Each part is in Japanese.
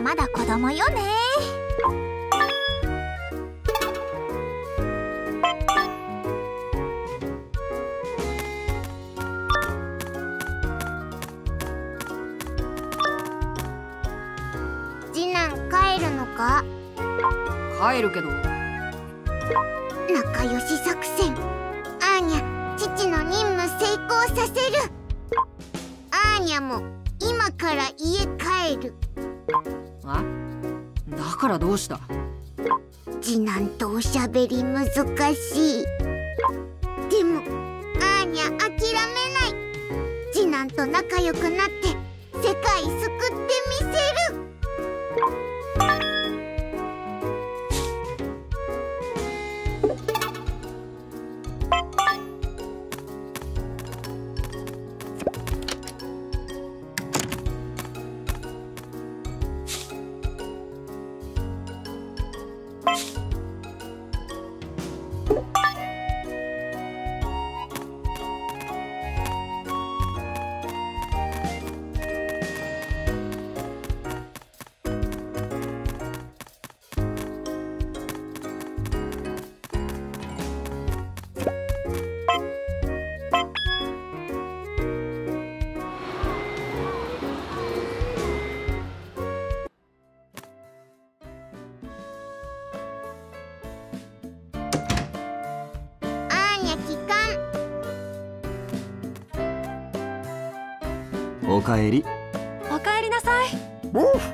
だまだ子供よね。次男帰るのか？帰るけど。仲良し作戦。アーニャ父の任務成功させる。アーニャも今から家帰るあだからどうした？次男とおしゃべり難しい。でもアーニャ諦めない。次男と仲良くなって世界救って。おかえり。おかえりなさい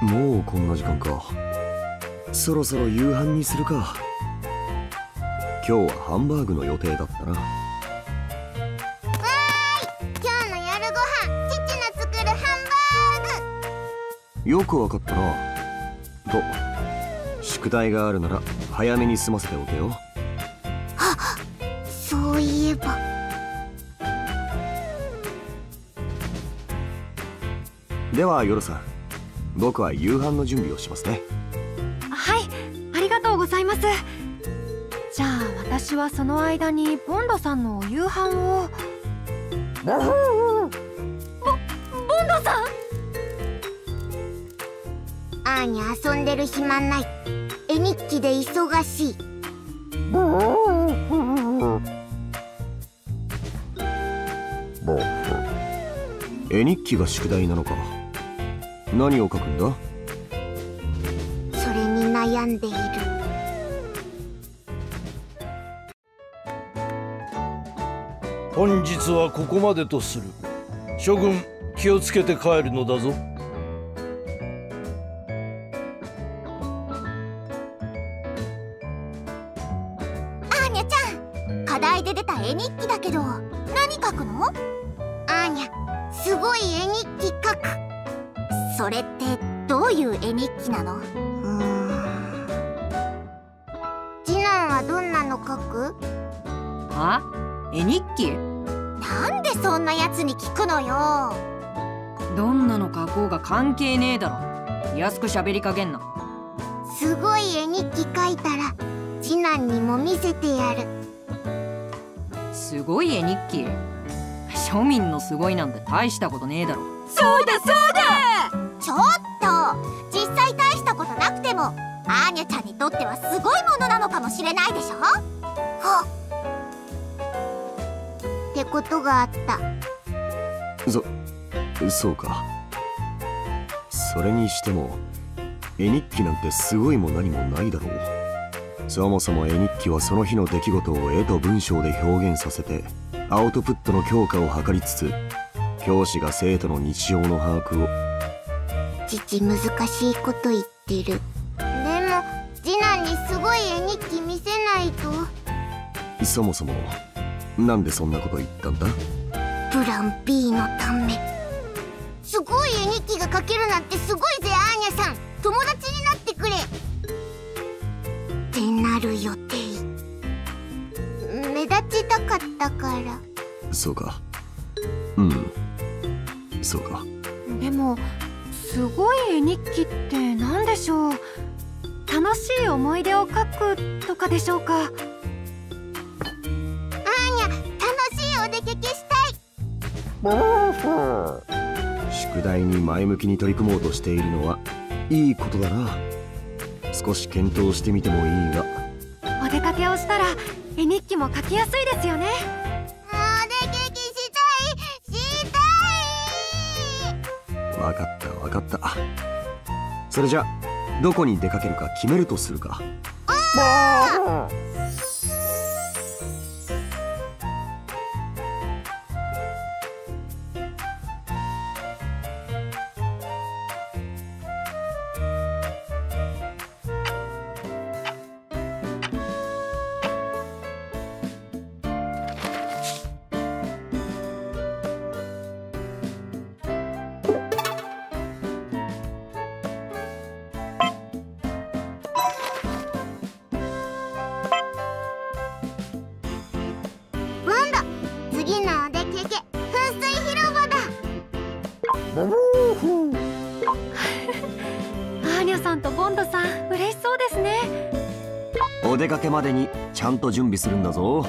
もうこんな時間か。そろそろ夕飯にするか。今日はハンバーグの予定だったな。今日の夜ご飯父の作るハンバーグ。よくわかったな。と宿題があるなら早めに済ませておけよ。そういえば。ではヨロさん僕は夕飯の準備をしますね。はいありがとうございます。じゃあ私はその間にボンドさんのお夕飯を。ボボンドさん？アーニャ遊んでる暇ない。絵日記で忙しい。絵日記が宿題なのか何を書くんだ？それに悩んでいる。本日はここまでとする。諸君気をつけて帰るのだぞ。アーニャちゃん課題で出た絵日記だけど何書くの？アーニャすごい絵日記書くそれってどういう絵日記なの？次男はどんなの書く？あ？絵日記？なんでそんなやつに聞くのよ。どんなの書こうが関係ねえだろ。安く喋りかけんな。すごい絵日記書いたら次男にも見せてやる。すごい絵日記？庶民のすごいなんて大したことねえだろ。そうだそうだちょっと。実際大したことなくてもアーニャちゃんにとってはすごいものなのかもしれないでしょ？はっってことがあった。そそうか。それにしても絵日記なんてすごいも何もないだろう。そもそも絵日記はその日の出来事を絵と文章で表現させてアウトプットの強化を図りつつ教師が生徒の日常の把握を父難しいこと言ってる。でも次男にすごい絵日記見せないと。そもそもなんでそんなこと言ったんだ？プラン B のため。すごい絵日記が書けるなんてすごいぜアーニャさん。友達になってくれ。ってなる予定。目立ちたかったから。そうか。うん。そうか。でもすごい絵日記って何でしょう？楽しい思い出を書くとかでしょうか？アーニャ楽しいお出かけしたい。宿題に前向きに取り組もうとしているのはいいことだな。少し検討してみてもいいが。お出かけをしたら絵日記も書きやすいですよねわかったわかった。それじゃどこに出かけるか決めるとするか。ボ出かけまでにちゃんと準備するんだぞ。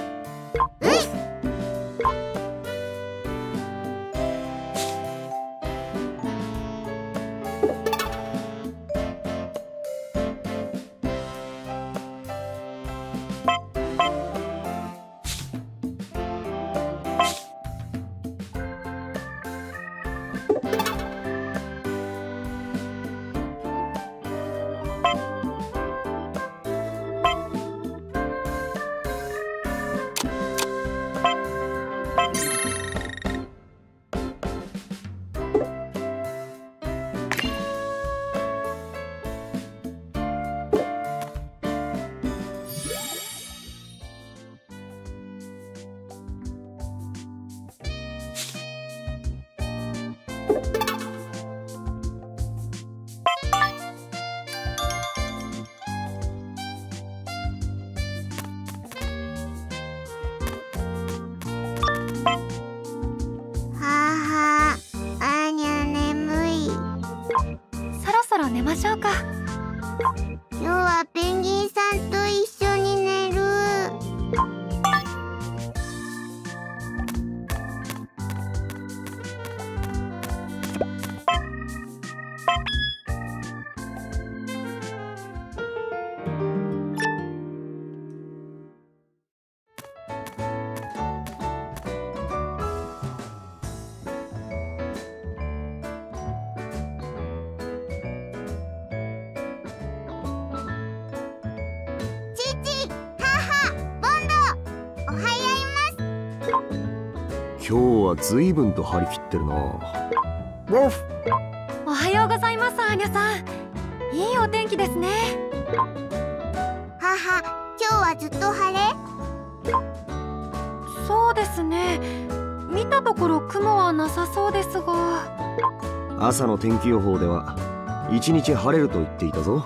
今日は随分と張り切ってるな。おはようございますアーニャさん。いいお天気ですね。母今日はずっと晴れ？そうですね。見たところ雲はなさそうですが。朝の天気予報では一日晴れると言っていたぞ